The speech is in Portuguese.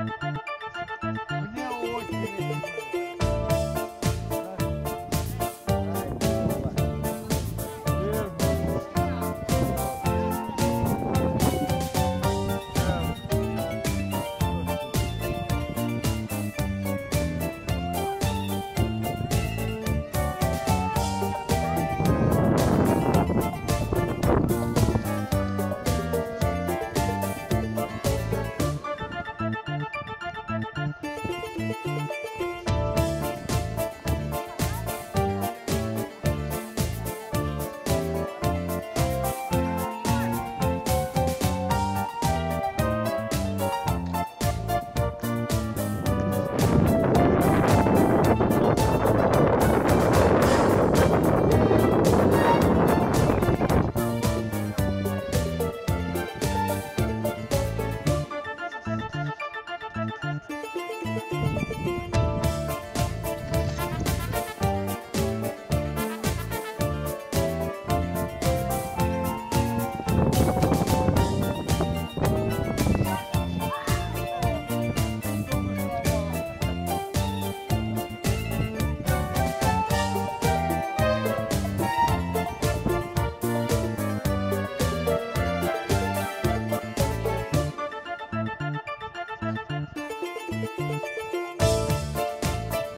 Não Olha hoje,